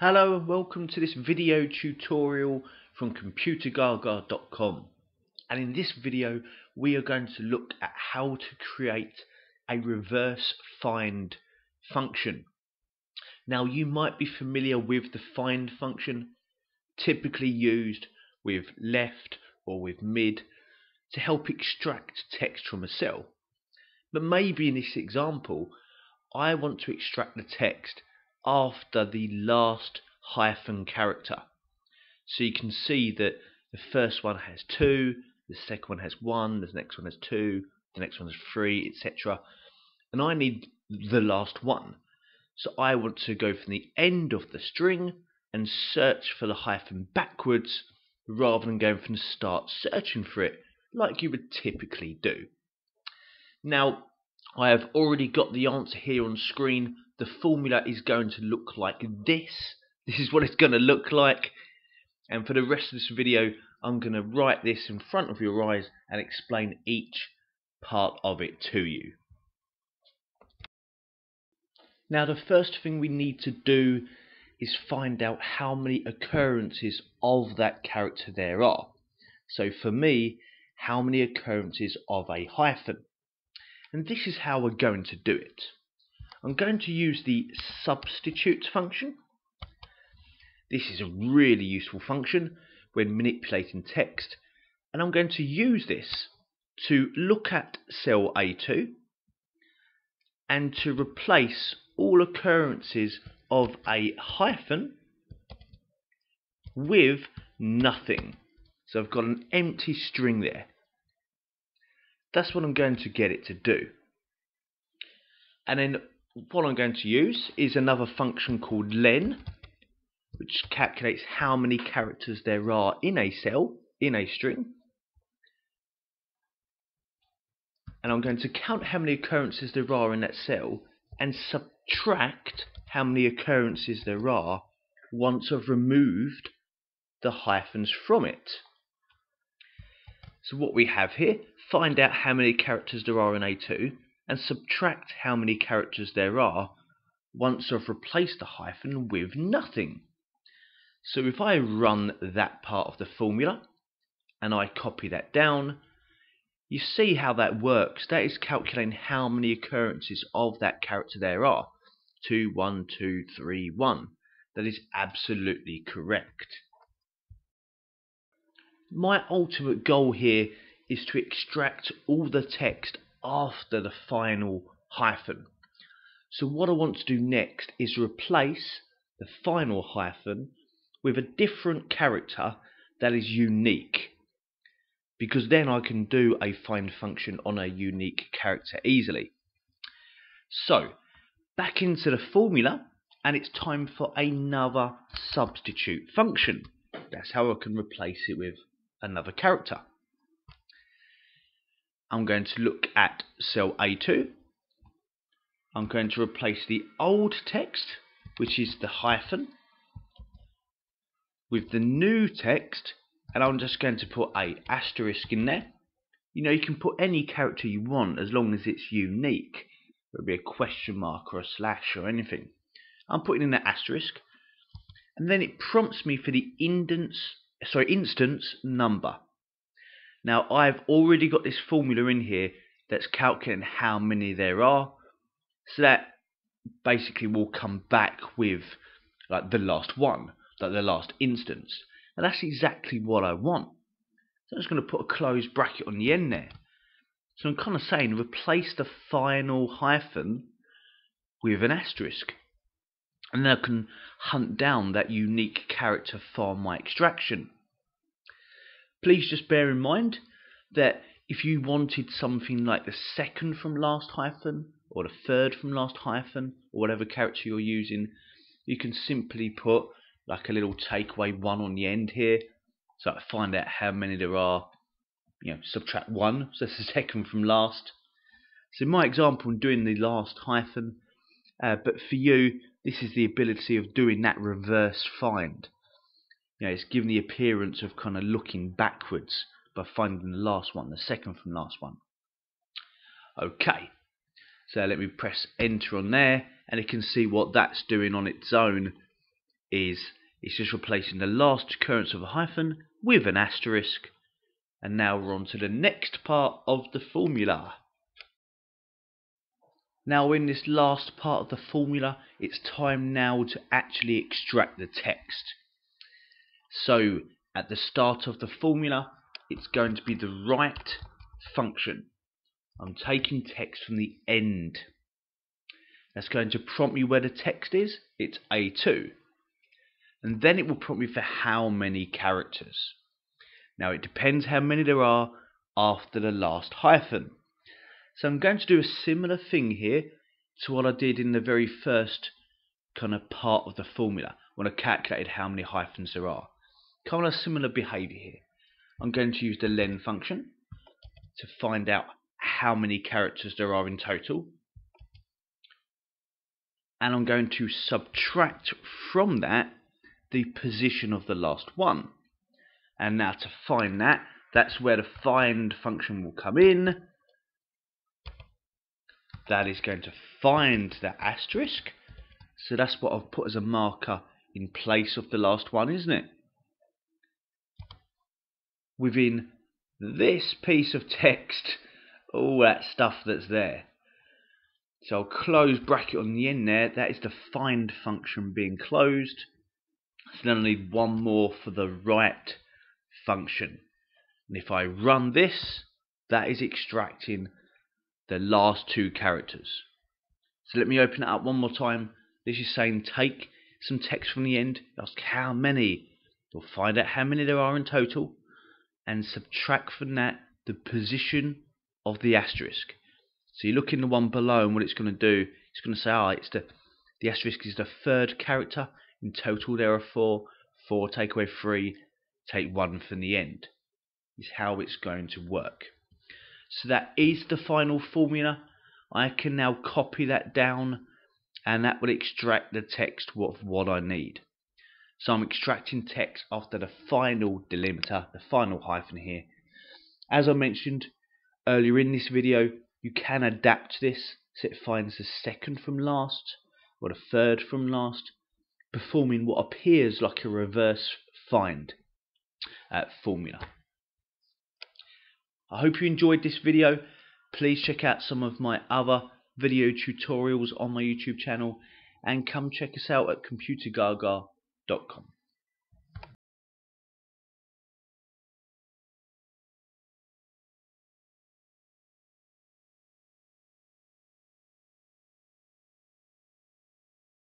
Hello and welcome to this video tutorial from computergaga.com and in this video we are going to look at how to create a reverse find function. Now you might be familiar with the find function typically used with left or with mid to help extract text from a cell. But maybe in this example I want to extract the text after the last hyphen character. So you can see that the first one has two, the second one has one, the next one has two, the next one has three, etc. And I need the last one. So I want to go from the end of the string and search for the hyphen backwards rather than going from the start searching for it like you would typically do. Now, I have already got the answer here on screen. The formula is going to look like this. This is what it's going to look like. And for the rest of this video, I'm going to write this in front of your eyes and explain each part of it to you. Now the first thing we need to do is find out how many occurrences of that character there are. So for me, how many occurrences of a hyphen and this is how we're going to do it. I'm going to use the substitute function. This is a really useful function when manipulating text and I'm going to use this to look at cell A2 and to replace all occurrences of a hyphen with nothing. So I've got an empty string there. That's what I'm going to get it to do. And then what I'm going to use is another function called len, which calculates how many characters there are in a cell, in a string. And I'm going to count how many occurrences there are in that cell and subtract how many occurrences there are once I've removed the hyphens from it. So what we have here, find out how many characters there are in A2 and subtract how many characters there are once I've replaced the hyphen with nothing. So if I run that part of the formula and I copy that down, you see how that works. That is calculating how many occurrences of that character there are. 2, 1, 2, 3, 1. That is absolutely correct my ultimate goal here is to extract all the text after the final hyphen. So what I want to do next is replace the final hyphen with a different character that is unique. Because then I can do a find function on a unique character easily. So, back into the formula, and it's time for another substitute function. That's how I can replace it with another character. I'm going to look at cell A2. I'm going to replace the old text, which is the hyphen, with the new text, and I'm just going to put a asterisk in there. You know, you can put any character you want as long as it's unique. It would be a question mark or a slash or anything. I'm putting in the asterisk, and then it prompts me for the indents sorry, instance number. Now I've already got this formula in here that's calculating how many there are. So that basically will come back with like the last one, like the last instance. And that's exactly what I want. So I'm just going to put a closed bracket on the end there. So I'm kind of saying replace the final hyphen with an asterisk and then I can hunt down that unique character for my extraction. Please just bear in mind that if you wanted something like the second from last hyphen or the third from last hyphen or whatever character you're using, you can simply put like a little takeaway one on the end here. So I find out how many there are, you know, subtract one, so that's the second from last. So in my example, I'm doing the last hyphen, uh, but for you, this is the ability of doing that reverse find. You know, it's given the appearance of kind of looking backwards by finding the last one, the second from last one. Okay, so let me press enter on there and you can see what that's doing on its own is it's just replacing the last occurrence of a hyphen with an asterisk. And now we're on to the next part of the formula. Now in this last part of the formula, it's time now to actually extract the text. So at the start of the formula, it's going to be the right function. I'm taking text from the end. That's going to prompt me where the text is. It's A2. And then it will prompt me for how many characters. Now it depends how many there are after the last hyphen. So I'm going to do a similar thing here to what I did in the very first kind of part of the formula when I calculated how many hyphens there are. Kind of similar behavior here. I'm going to use the len function to find out how many characters there are in total. And I'm going to subtract from that the position of the last one. And now to find that, that's where the find function will come in. That is going to find the asterisk. So that's what I've put as a marker in place of the last one, isn't it? Within this piece of text, all that stuff that's there. So I'll close bracket on the end there. That is the find function being closed. So then I need one more for the right function. And if I run this, that is extracting the last two characters. So let me open it up one more time. This is saying take some text from the end, ask how many. You'll find out how many there are in total and subtract from that the position of the asterisk. So you look in the one below and what it's going to do, it's going to say, oh, it's the, the asterisk is the third character. In total there are four. Four take away three, take one from the end. Is how it's going to work. So that is the final formula. I can now copy that down and that will extract the text of what I need. So I'm extracting text after the final delimiter, the final hyphen here. As I mentioned earlier in this video, you can adapt this so it finds the second from last or the third from last, performing what appears like a reverse find uh, formula. I hope you enjoyed this video. Please check out some of my other video tutorials on my YouTube channel and come check us out at computergaga.com.